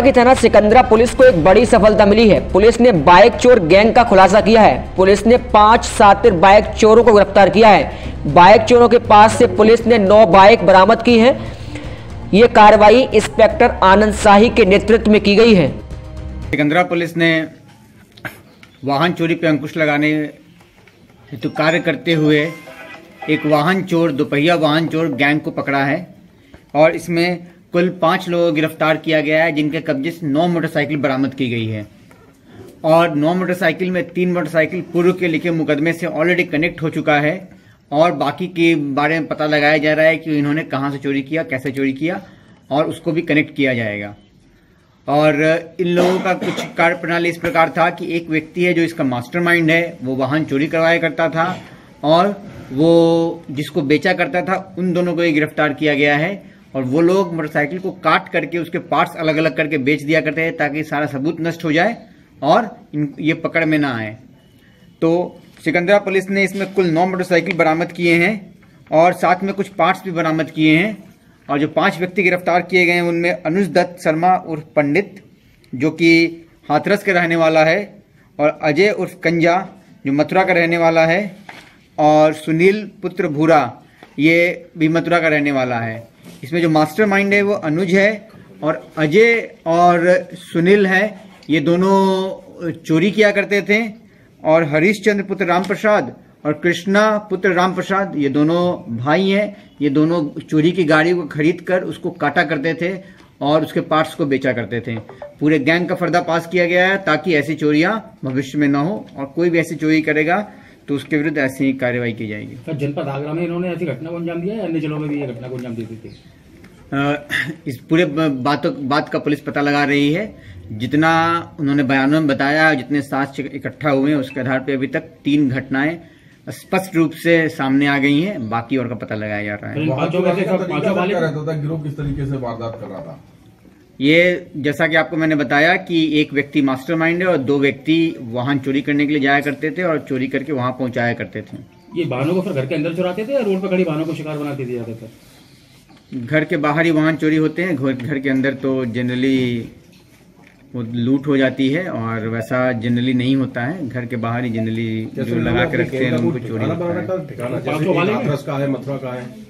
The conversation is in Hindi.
की थाना सिकंदरा पुलिस को एक बड़ी सफलता मिली है। पुलिस ने बाइक चोर गैंग का खुलासा किया है। पुलिस ने पाँच सातिर बाइक चोरों को गिरफ़्तार किया है। बाइक चोरों के पास से पुलिस ने नौ बाइक बरामद की है। ये कार्रवाई इंस्पेक्टर आनंद शाही के नेतृत्व में की गई है। सिकंदरा पुलिस ने वाहन चोरी पर अंकुश लगाने हेतु कार्य करते हुए एक वाहन चोर, दोपहिया वाहन चोर गैंग को पकड़ा है और इसमें कुल पाँच लोगों को गिरफ़्तार किया गया है, जिनके कब्जे से नौ मोटरसाइकिल बरामद की गई है। और नौ मोटरसाइकिल में तीन मोटरसाइकिल पूर्व के लिखे मुकदमे से ऑलरेडी कनेक्ट हो चुका है। और बाकी के बारे में पता लगाया जा रहा है कि इन्होंने कहाँ से चोरी किया, कैसे चोरी किया, और उसको भी कनेक्ट किया जाएगा। और इन लोगों का कुछ कार्य प्रणाली इस प्रकार था कि एक व्यक्ति है जो इसका मास्टरमाइंड है, वो वाहन चोरी करवाया करता था, और वो जिसको बेचा करता था, उन दोनों को गिरफ़्तार किया गया है। और वो लोग मोटरसाइकिल को काट करके उसके पार्ट्स अलग अलग करके बेच दिया करते हैं ताकि सारा सबूत नष्ट हो जाए और इन, ये पकड़ में ना आए। तो सिकंदरा पुलिस ने इसमें कुल नौ मोटरसाइकिल बरामद किए हैं और साथ में कुछ पार्ट्स भी बरामद किए हैं और जो पाँच व्यक्ति गिरफ़्तार किए गए हैं उनमें अनुज दत्त शर्मा उर्फ़ पंडित, जो कि हाथरस के रहने वाला है, और अजय उर्फ़ कंजा, जो मथुरा का रहने वाला है, और सुनील पुत्र भूरा, ये भी मथुरा का रहने वाला है। इसमें जो मास्टरमाइंड है वो अनुज है और अजय और सुनील है। ये दोनों चोरी किया करते थे और हरीश चंद्र पुत्र राम प्रसाद और कृष्णा पुत्र राम प्रसाद ये दोनों भाई हैं। ये दोनों चोरी की गाड़ी को खरीद कर उसको काटा करते थे और उसके पार्ट्स को बेचा करते थे। पूरे गैंग का पर्दा पास किया गया है ताकि ऐसी चोरियाँ भविष्य में न हो और कोई भी ऐसी चोरी करेगा तो उसके विरुद्ध ऐसी कार्रवाई की जाएगी। सर जनपद आगरा में इन्होंने ऐसी घटना को अंजाम दिया है अन्य जिलों में भी ये घटना को अंजाम दी थी इस पूरे बातों बात का पुलिस पता लगा रही है। जितना उन्होंने बयानों में बताया जितने साक्ष्य इकट्ठा हुए हैं उसके आधार पर अभी तक तीन घटनाएँ स्पष्ट रूप से सामने आ गई हैं। बाकी और का पता लगाया जा रहा है। पाँचों वाले था गिरोह किस तरीके से वारदात कर रहा था। ये जैसा कि आपको मैंने बताया कि एक व्यक्ति मास्टरमाइंड है और दो व्यक्ति वाहन चोरी करने के लिए जाया करते थे और चोरी करके वहाँ पहुँचाया करते थे। ये वाहनों को फिर घर के अंदर चुराते थे या रोड पर खड़ी वाहनों को शिकार बना के दिया जाता था? घर के बाहर ही वाहन चोरी होते हैं घर घर के अंदर तो जनरली वो लूट हो जाती है और वैसा जनरली नहीं होता है। घर के बाहर ही जनरली जो लगा के रखते हैं उनको चोरी होता है।